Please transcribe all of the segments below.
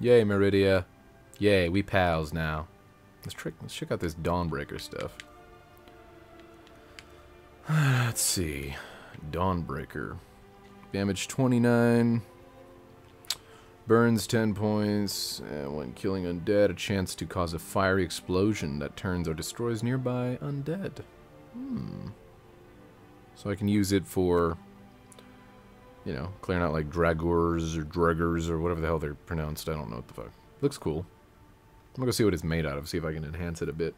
Yay, Meridia. Yay, we pals now. Let's, trick, let's check out this Dawnbreaker stuff. Let's see. Dawnbreaker. Damage 29. Burns 10 points. And when killing undead, a chance to cause a fiery explosion that turns or destroys nearby undead. Hmm. So I can use it for, you know, clearing out like Dragors or Draggers or whatever the hell they're pronounced. I don't know what the fuck. Looks cool. I'm gonna go see what it's made out of, see if I can enhance it a bit.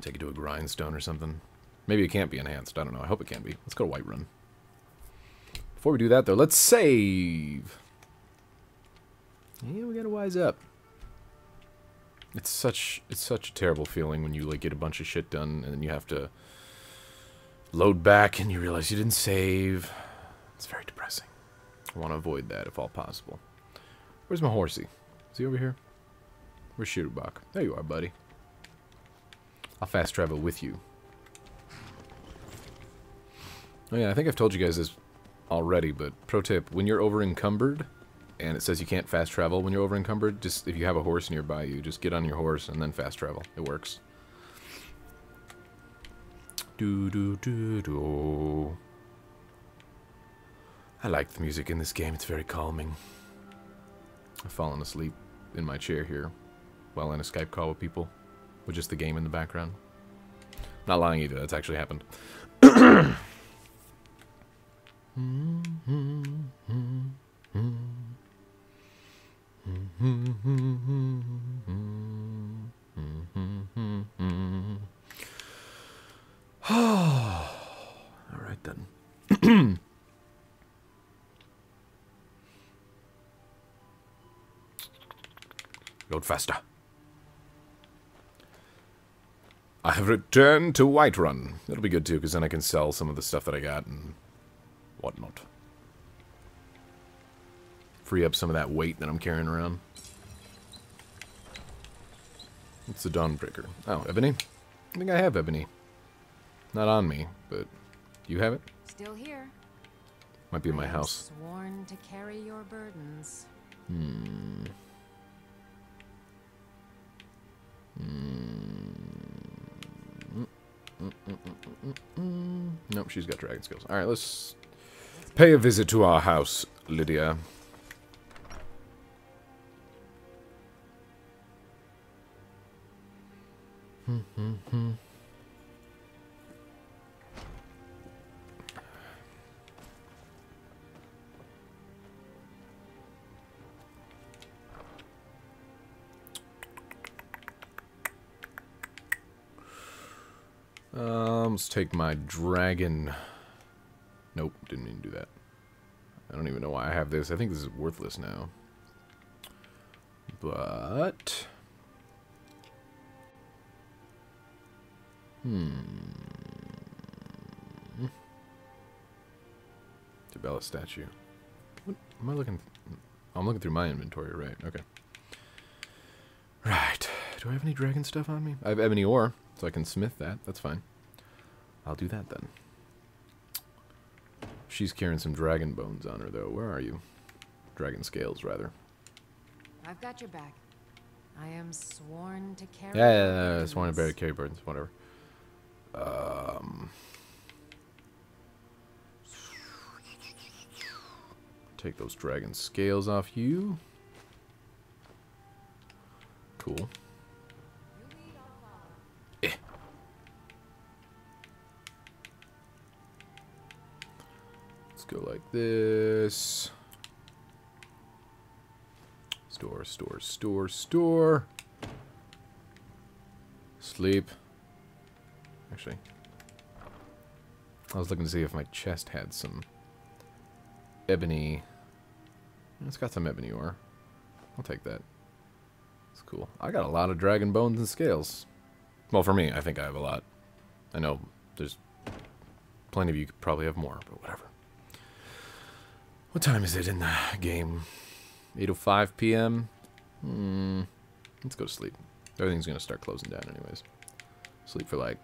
Take it to a grindstone or something. Maybe it can't be enhanced. I don't know. I hope it can be. Let's go to Whiterun. Before we do that, though, let's save. Yeah, we gotta wise up. It's such it's such a terrible feeling when you like get a bunch of shit done and then you have to load back and you realize you didn't save. It's very depressing. I want to avoid that if all possible. Where's my horsey? Is he over here? Where's Shirubak? There you are, buddy. I'll fast travel with you. Oh yeah, I think I've told you guys this already, but pro tip, when you're over encumbered and it says you can't fast travel when you're over encumbered, just if you have a horse nearby you, just get on your horse and then fast travel. It works. Do do do do. I like the music in this game. It's very calming. I've fallen asleep in my chair here while in a Skype call with people with just the game in the background. Not lying either. That's actually happened. All right then. Load faster. I have returned to Whiterun. That'll be good too, because then I can sell some of the stuff that I got and whatnot. Free up some of that weight that I'm carrying around. What's the Dawnbreaker? Oh, Ebony? I think I have Ebony. Not on me, but you have it? Still here. Might be in my house. Sworn to carry your burdens. Hmm. Hmm. Nope, she's got dragon skills. Alright, let's pay a visit to our house, Lydia. Let's take my dragon. Nope, didn't mean to do that. I don't even know why I have this. I think this is worthless now. But... Hmm... Dibella statue. What am I looking... I'm looking through my inventory, right. Okay. Right. Do I have any dragon stuff on me? I have ebony ore, so I can smith that. That's fine. I'll do that then. She's carrying some dragon bones on her, though. Where are you? Dragon scales, rather. I've got your back. I am sworn to carry. Yeah, your yeah, yeah, yeah. Sworn to carry burdens, whatever. Um, take those dragon scales off you. Cool. Go like this. Store, store, store, store. Sleep. Actually, I was looking to see if my chest had some ebony. It's got some ebony ore. I'll take that. It's cool. I got a lot of dragon bones and scales. Well, for me, I think I have a lot. I know there's plenty of you could probably have more, but whatever. What time is it in the game? 8.05 p.m.? Hmm. Let's go to sleep. Everything's going to start closing down anyways. Sleep for like...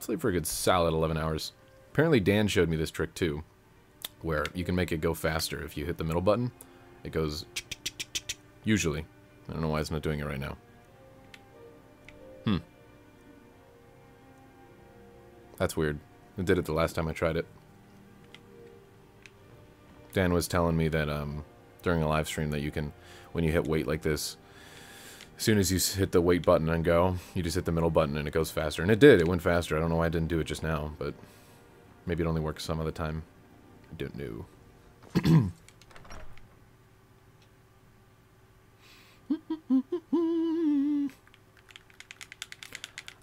Sleep for a good solid 11 hours. Apparently Dan showed me this trick too. Where you can make it go faster if you hit the middle button. It goes... Usually. I don't know why it's not doing it right now. Hmm. That's weird. It did it the last time I tried it. Dan was telling me that um, during a live stream that you can, when you hit wait like this, as soon as you hit the wait button and go, you just hit the middle button and it goes faster. And it did. It went faster. I don't know why I didn't do it just now, but maybe it only works some other time. I don't know.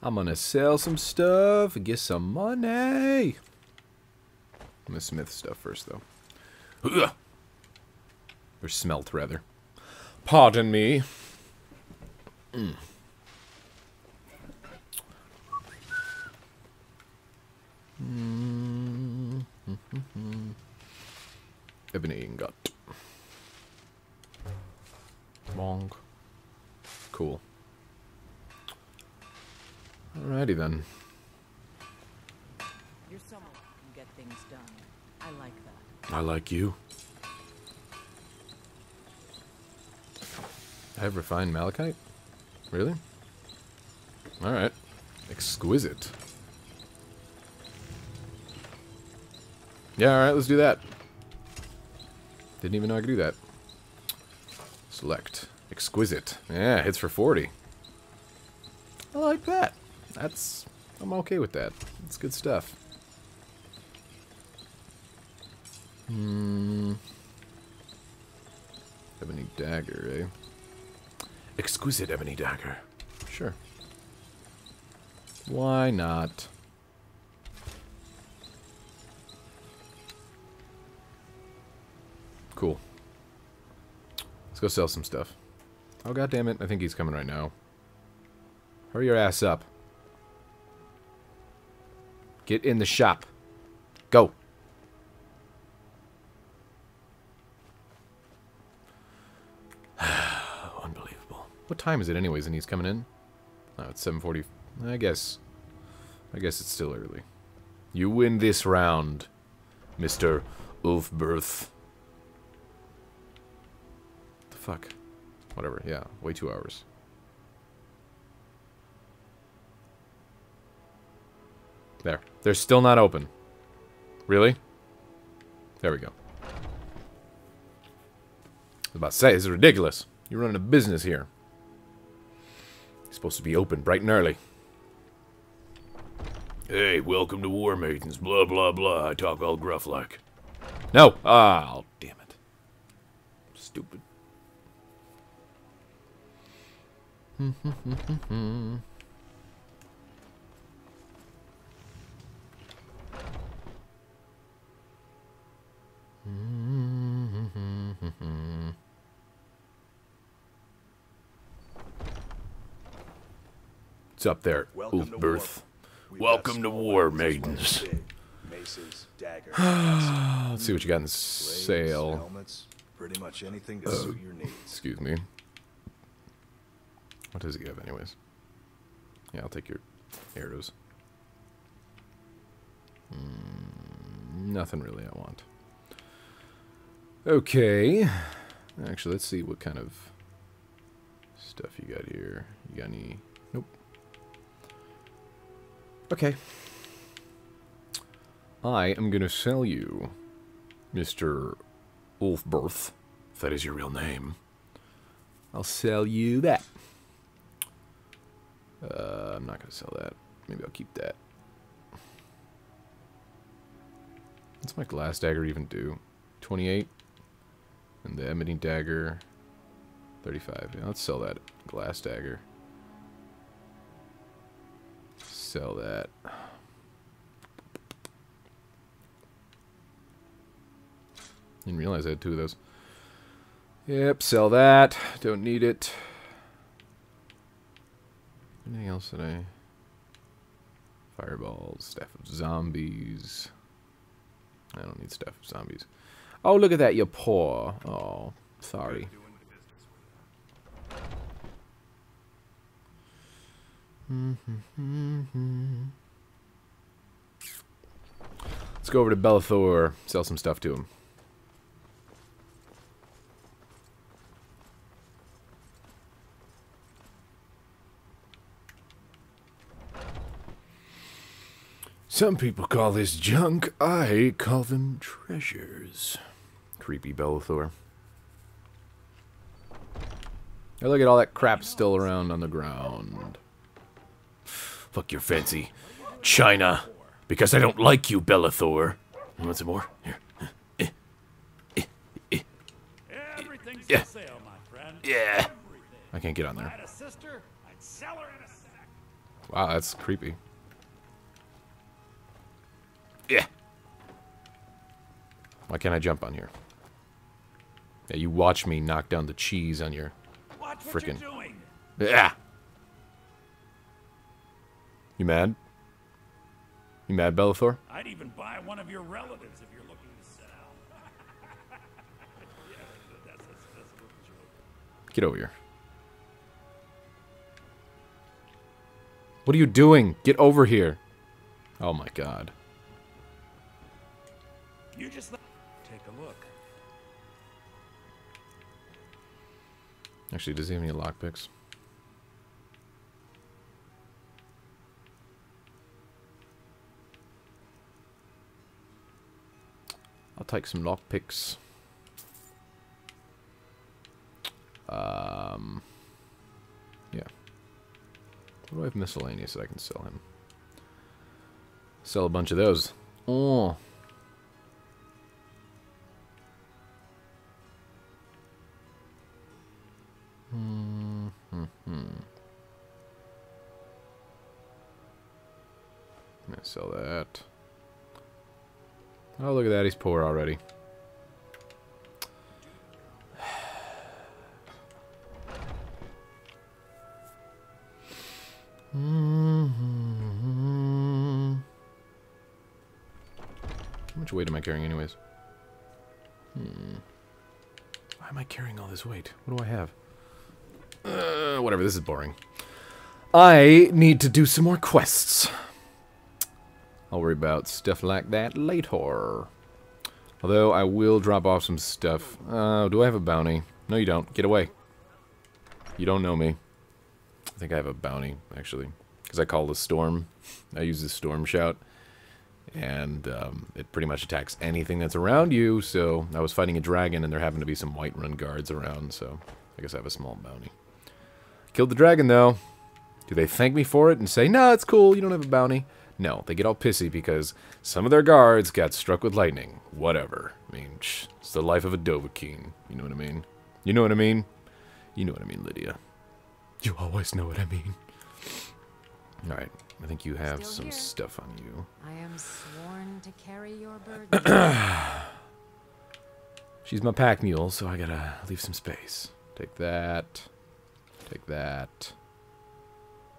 I'm gonna sell some stuff and get some money. I'm gonna smith stuff first, though. Ugh. Or smelt, rather. Pardon me. Mm. Ebony ingot. Bonk. Cool. Alrighty then. You're someone who can get things done. I like that. I like you. I have refined malachite? Really? Alright. Exquisite. Yeah, alright, let's do that. Didn't even know I could do that. Select. Exquisite. Yeah, hits for 40. I like that. That's... I'm okay with that. It's good stuff. Hmm... Ebony dagger, eh? Exquisite ebony dagger. Sure. Why not? Cool. Let's go sell some stuff. Oh god damn it, I think he's coming right now. Hurry your ass up. Get in the shop. Go. Time is it anyways and he's coming in? Oh, it's 7.40. I guess. I guess it's still early. You win this round, Mr. Ulfberth. The fuck? Whatever, yeah. Wait two hours. There. They're still not open. Really? There we go. I was about to say, this is ridiculous. You're running a business here. You're supposed to be open bright and early. Hey, welcome to War Maidens, blah, blah, blah. I talk all gruff like. No! Ah, oh, damn it. Stupid. It's up there, Welcome to Ulfberth. Welcome to war, weapons as well as maidens. Let's see what you got in sale. helmets, pretty much anything to suit your needs. Excuse me. What does he have, anyways? Yeah, I'll take your arrows. Mm, nothing really I want. Okay. Actually, let's see what kind of stuff you got here. You got any... Nope. Okay. I am going to sell you, Mr. Ulfberth, if that is your real name. I'll sell you that. Uh, I'm not going to sell that. Maybe I'll keep that. What's my glass dagger even do? 28? And the emitting dagger, 35. Yeah, let's sell that glass dagger. Sell that. Didn't realize I had two of those. Yep, sell that. Don't need it. Anything else that I... Fireballs, staff of zombies. I don't need staff of zombies. Oh, look at that, you're poor. Oh, sorry. Let's go over to Belethor, sell some stuff to him. Some people call this junk. I call them treasures. Creepy Belethor. Hey, look at all that crap still around on the ground. Fuck your fancy China. Because I don't like you, Belethor. You want some more? Here. Eh, eh, eh, Everything's Yeah. sale, my friend. Yeah. I can't get on there. sister, I'd sell her in a sack. Wow, that's creepy. Yeah. Why can't I jump on here? Yeah, you watch me knock down the cheese on your... Watch what Frickin- you're doing. Yeah. You mad? You mad, Belethor? I'd even buy one of your relatives if you're looking to sell. yeah, that's, that's, that's a little joke. Get over here. What are you doing? Get over here. Oh my god. You just let- take a look. Actually, does he have any lockpicks? I'll take some lockpicks. Um, yeah. What do I have miscellaneous that I can sell him? Sell a bunch of those. Oh. Hmm, hmm, hmm. I'm gonna sell that. Oh, look at that. He's poor already. How much weight am I carrying anyways? Hmm. Why am I carrying all this weight? What do I have? Uh, whatever, this is boring. I need to do some more quests. I'll worry about stuff like that later. Although, I will drop off some stuff. Uh, do I have a bounty? No, you don't. Get away. You don't know me. I think I have a bounty, actually. Because I call the storm. I use the storm shout. And um, it pretty much attacks anything that's around you. So, I was fighting a dragon, and there happened to be some Whiterun guards around. So, I guess I have a small bounty. Killed the dragon, though. Do they thank me for it and say, no, it's cool, you don't have a bounty? No, they get all pissy because some of their guards got struck with lightning. Whatever. I mean, shh, it's the life of a Dovahkiin. You know what I mean? You know what I mean? You know what I mean, Lydia. You always know what I mean. Alright, I think you have Still some here. stuff on you. I am sworn to carry your burden. She's my pack mule, so I gotta leave some space. Take that. Take that.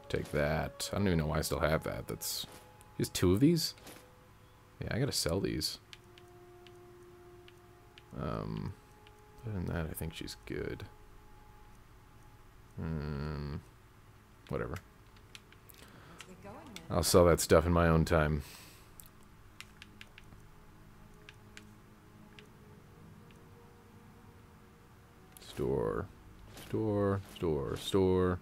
Take that. I don't even know why I still have that. That's just two of these. Yeah, I gotta sell these. Um, other than that, I think she's good. Hmm. Whatever. I'll sell that stuff in my own time. Store, store, store, store.